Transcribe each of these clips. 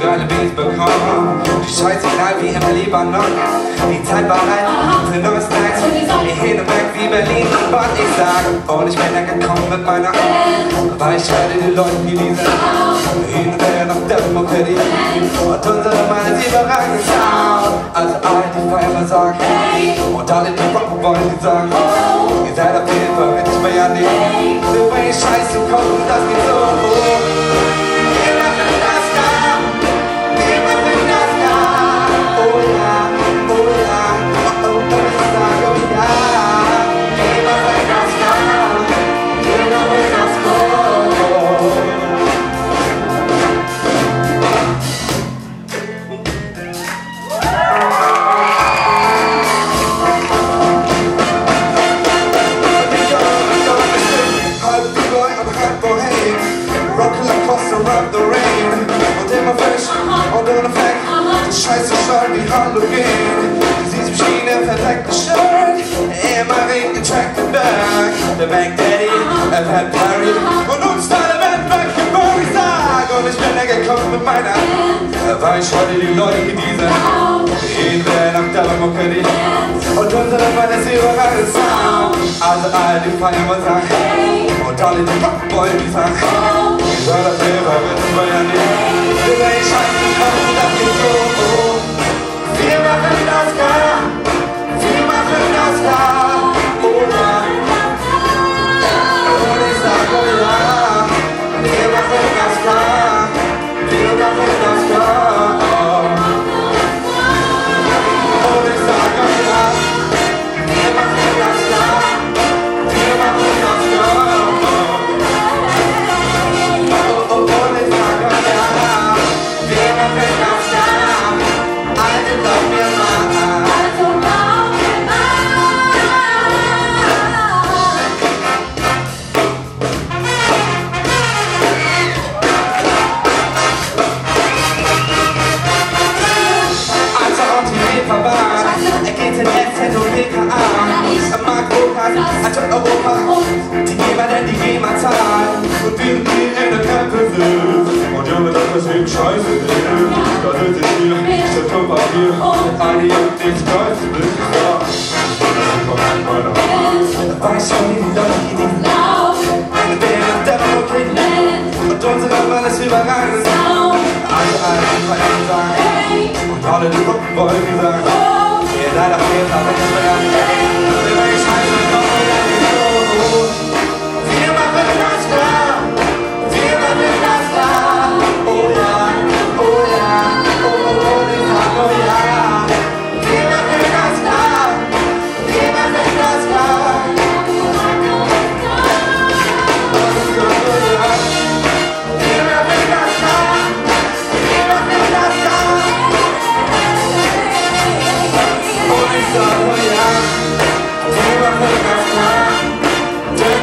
So geile Beats bekommen. Die Scheiße knallt wie im Libanon. Die Zeit war rein für neues Nights. Und weg wie Berlin. Und Bonn. Ich sag, und ich bin da gekommen mit meiner weil ich werde die Leute wie diese Hin und her nach Demokratie. Und unsere Mann ist überragend Also alle, die Feuerwehr sagen. Und alle, die rocken wollen, die sagen. Ihr seid auf jeden Fall mit, ich bin ja nicht Wir bringen Scheiße und kochen, das geht so Scheiße stark wie Halogen in der verdeckten Shirt Immer wegen den Track the Back Der Bank Daddy, er hat Perry Und uns alle werden weg im Burry Sag Und ich bin da gekommen mit meiner Weil ich heute die Leute diese Jeden wer nach der Mucke Und unsere Mann ist überall Sound. Also all die feiern und sagen. Und alle die Rock wollen die Ich soll das selber wissen, weil ja nicht Über die Scheiße Scheiße. Da sitze ich about you I need this guy to look at I saw you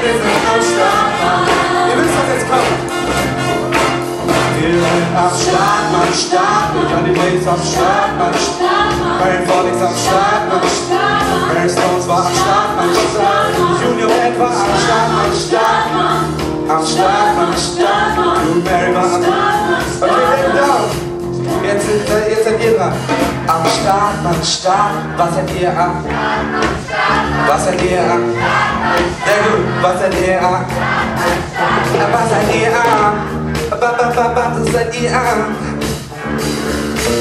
wir sind am Start. Ihr wisst, was jetzt kommt. Wir sind am Start, Mann, Start. Johnny Blaze am Start, Mann, Start. Mary Follix am Start, Mann, Start. Am Start, Mann, Start. Was seid ihr am? Was seid ihr am? Sehr gut. Was seid ihr am? Was seid ihr am? Ba, Was seid ihr am?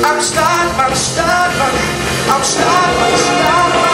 Am Start, Mann, Start. Am Start, Mann, Start.